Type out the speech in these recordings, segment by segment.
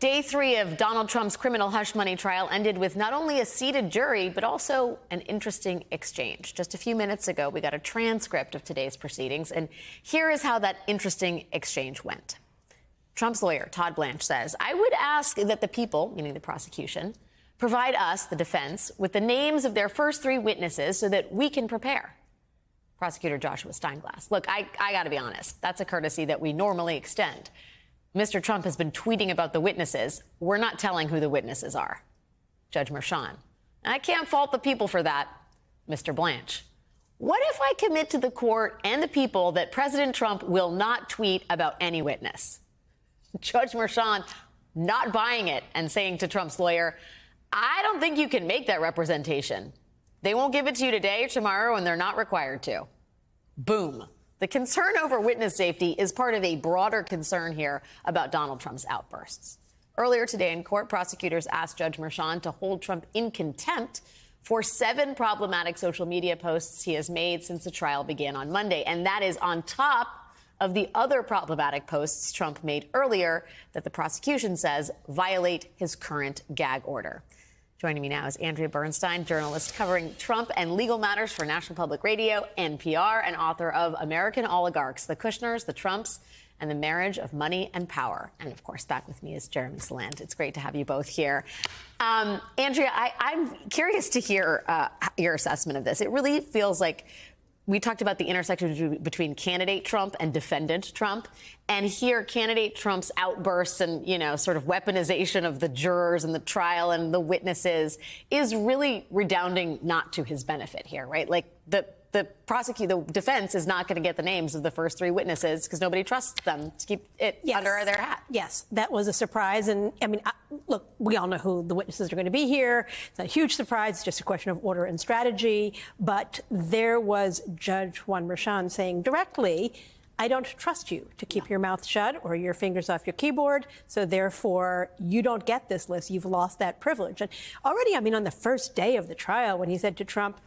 Day three of Donald Trump's criminal hush money trial ended with not only a seated jury, but also an interesting exchange. Just a few minutes ago, we got a transcript of today's proceedings, and here is how that interesting exchange went. Trump's lawyer, Todd Blanche, says, I would ask that the people, meaning the prosecution, provide us, the defense, with the names of their first three witnesses so that we can prepare. Prosecutor Joshua Steinglass. Look, I, I got to be honest. That's a courtesy that we normally extend. Mr. Trump has been tweeting about the witnesses. We're not telling who the witnesses are. Judge Merchan. I can't fault the people for that, Mr. Blanche. What if I commit to the court and the people that President Trump will not tweet about any witness? Judge Merchan not buying it and saying to Trump's lawyer, I don't think you can make that representation. They won't give it to you today or tomorrow, and they're not required to. Boom. The concern over witness safety is part of a broader concern here about Donald Trump's outbursts. Earlier today in court, prosecutors asked Judge Merchan to hold Trump in contempt for seven problematic social media posts he has made since the trial began on Monday. And that is on top of the other problematic posts Trump made earlier that the prosecution says violate his current gag order. Joining me now is Andrea Bernstein, journalist covering Trump and legal matters for National Public Radio, NPR, and author of American Oligarchs, The Kushners, The Trumps, and the Marriage of Money and Power. And of course, back with me is Jeremy Saland. It's great to have you both here. Um, Andrea, I, am curious to hear uh, your assessment of this. It really feels like we talked about the intersection between candidate Trump and defendant Trump. And here, candidate Trump's outbursts and, you know, sort of weaponization of the jurors and the trial and the witnesses is really redounding not to his benefit here, right? Like the the prosecute the defense is not going to get the names of the first three witnesses because nobody trusts them to keep it yes. under their hat. Yes, that was a surprise, and I mean, I, look, we all know who the witnesses are going to be here. It's a huge surprise. It's just a question of order and strategy. But there was Judge Juan Merchan saying directly. I don't trust you to keep your mouth shut or your fingers off your keyboard. So therefore, you don't get this list. You've lost that privilege. And already, I mean, on the first day of the trial, when he said to Trump,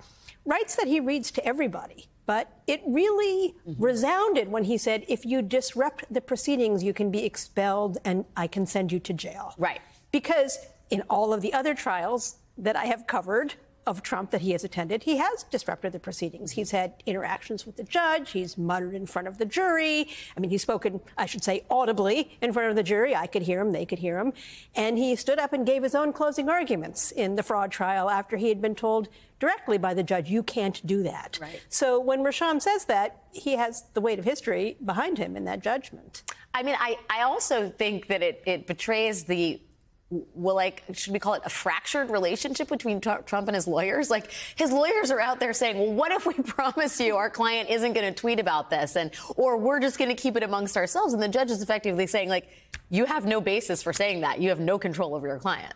writes that he reads to everybody. But it really mm-hmm. resounded when he said, if you disrupt the proceedings, you can be expelled and I can send you to jail. Right. Because in all of the other trials that I have covered, of Trump that he has attended, he has disrupted the proceedings. He's had interactions with the judge. He's muttered in front of the jury. I mean, he's spoken, I should say, audibly in front of the jury. I could hear him. They could hear him. And he stood up and gave his own closing arguments in the fraud trial after he had been told directly by the judge, you can't do that. Right. So when Merchan says that, he has the weight of history behind him in that judgment. I mean, I, I also think that it, it betrays the well, like, should we call it a fractured relationship between Trump and his lawyers? Like, his lawyers are out there saying, well, what if we promise you our client isn't going to tweet about this and, or we're just going to keep it amongst ourselves? And the judge is effectively saying, like, you have no basis for saying that. You have no control over your client.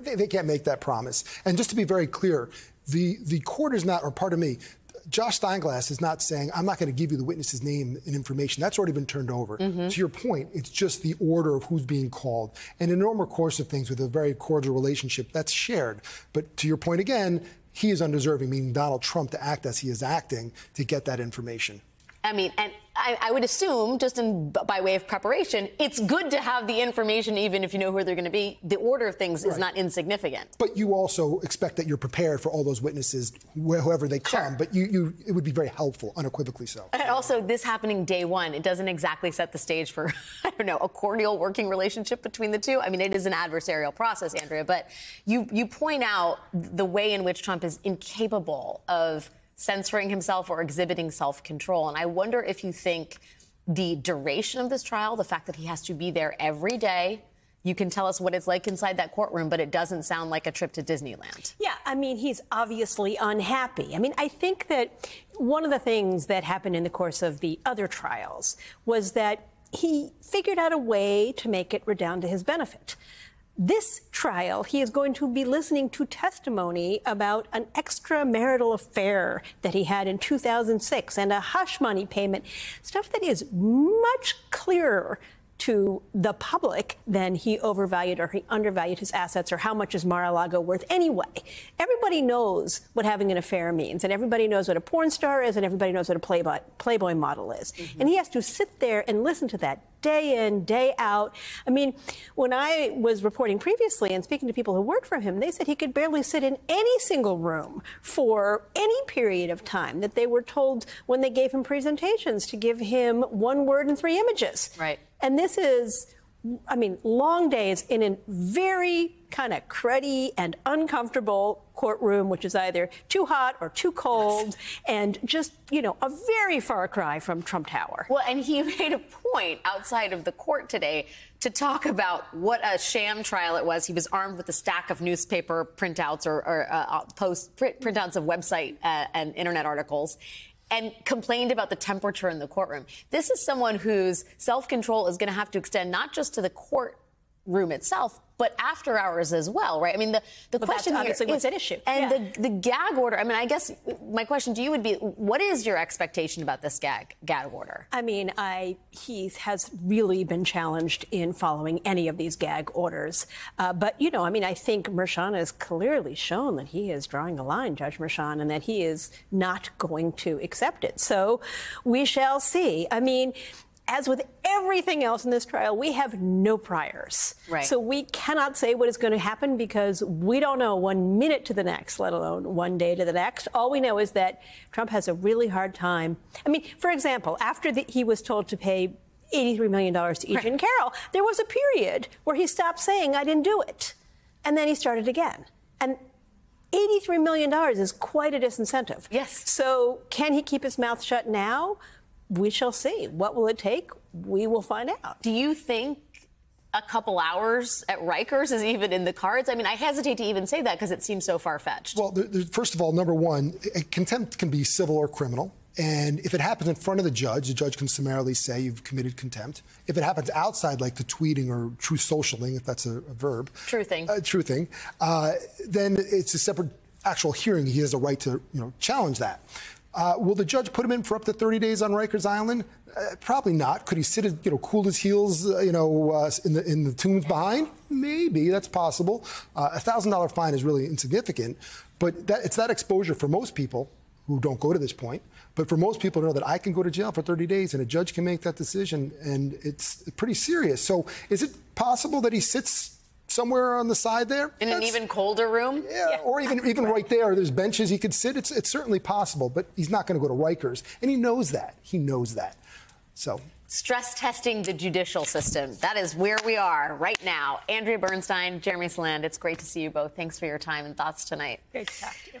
They, they can't make that promise. And just to be very clear, the, the court is not, or pardon me, Josh Steinglass is not saying, I'm not going to give you the witness's name and information. That's already been turned over. Mm-hmm. To your point, it's just the order of who's being called. And in the normal course of things with a very cordial relationship, that's shared. But to your point again, he is undeserving, meaning Donald Trump, to act as he is acting to get that information. I mean, and I, I, would assume, just in, by way of preparation, it's good to have the information, even if you know who they're going to be. The order of things right. is not insignificant. But you also expect that you're prepared for all those witnesses, whoever they come. Sure. But you, you, it would be very helpful, unequivocally so. And also, this happening day one, it doesn't exactly set the stage for, I don't know, a cordial working relationship between the two. I mean, it is an adversarial process, Andrea. But you, you point out the way in which Trump is incapable of censoring himself or exhibiting self control. And I wonder if you think the duration of this trial, the fact that he has to be there every day, you can tell us what it's like inside that courtroom, but it doesn't sound like a trip to Disneyland. Yeah, I mean, he's obviously unhappy. I mean, I think that one of the things that happened in the course of the other trials was that he figured out a way to make it redound to his benefit. This trial, he is going to be listening to testimony about an extramarital affair that he had in 2006 and a hush money payment, stuff that is much clearer to the public, then he overvalued or he undervalued his assets, or how much is Mar-a-Lago worth anyway? Everybody knows what having an affair means, and everybody knows what a porn star is, and everybody knows what a Playboy, Playboy model is. Mm-hmm. And he has to sit there and listen to that day in, day out. I mean, when I was reporting previously and speaking to people who worked for him, they said he could barely sit in any single room for any period of time, that they were told when they gave him presentations to give him one word and three images. Right. And this is I mean, long days in a very kind of cruddy and uncomfortable courtroom, which is either too hot or too cold, and just, you know, a very far cry from Trump Tower. Well, and he made a point outside of the court today to talk about what a sham trial it was. He was armed with a stack of newspaper printouts or, or uh, post print, printouts of website uh, and internet articles and complained about the temperature in the courtroom. This is someone whose self control is going to have to extend not just to the courtroom itself, but after hours as well, right? I mean, the, the but question that's here what's at issue. And yeah. the, the gag order, I mean, I guess my question to you would be, what is your expectation about this gag, gag order? I mean, I, he has really been challenged in following any of these gag orders. Uh, but, you know, I mean, I think Merchan has clearly shown that he is drawing a line, Judge Merchan, and that he is not going to accept it. So we shall see. I mean, as with everything else in this trial, we have no priors. Right. So we cannot say what is going to happen because we don't know one minute to the next, let alone one day to the next. All we know is that Trump has a really hard time. I mean, for example, after the, he was told to pay $83 million to E. Jean Carroll, there was a period where he stopped saying, I didn't do it. And then he started again. And $83 million is quite a disincentive. Yes. So can he keep his mouth shut now? We shall see. What will it take? We will find out. Do you think a couple hours at Rikers is even in the cards? I mean, I hesitate to even say that because it seems so far fetched. Well, first of all, number one, contempt can be civil or criminal. And if it happens in front of the judge, the judge can summarily say you've committed contempt. If it happens outside, like the tweeting or true socialing, if that's a, a verb, truthing, uh, truthing, uh, then it's a separate actual hearing. He has a right to, you know, challenge that. Uh, will the judge put him in for up to 30 days on Rikers Island? Uh, probably not. Could he sit, you know, cool his heels, uh, you know, uh, in the in the tombs behind? Maybe that's possible. Uh, a thousand dollar fine is really insignificant, but that, it's that exposure for most people who don't go to this point. But for most people to know that I can go to jail for 30 days and a judge can make that decision, and it's pretty serious. So, is it possible that he sits somewhere on the side there. In an even colder room? Yeah, yeah. or even even right there. There's benches he could sit. It's it's certainly possible, but he's not going to go to Rikers, and he knows that. He knows that. So. Stress testing the judicial system. That is where we are right now. Andrea Bernstein, Jeremy Saland, it's great to see you both. Thanks for your time and thoughts tonight. Great to talk to you.